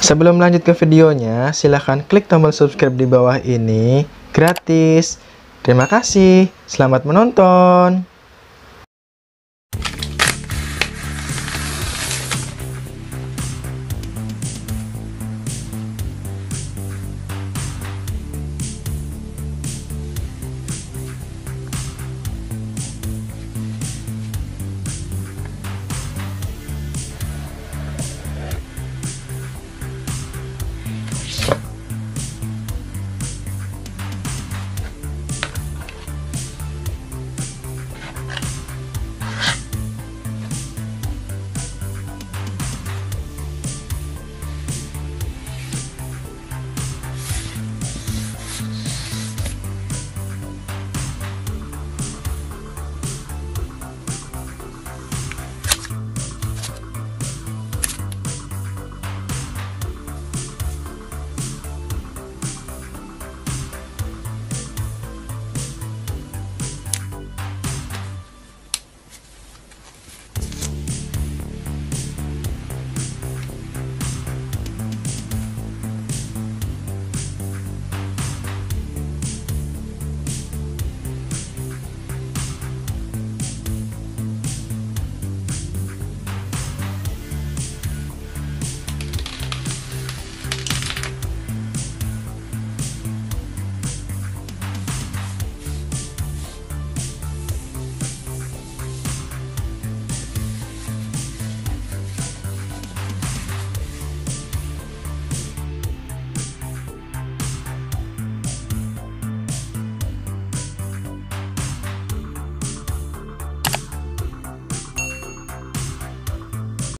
Sebelum lanjut ke videonya, silahkan klik tombol subscribe di bawah ini, gratis. Terima kasih, selamat menonton.